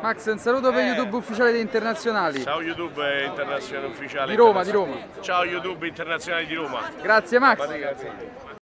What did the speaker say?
Max, un saluto per Eh. YouTube ufficiale dei internazionali. Ciao YouTube internazionale ufficiale. Di Roma, di Roma. Ciao YouTube internazionale di Roma. Grazie Max. Grazie.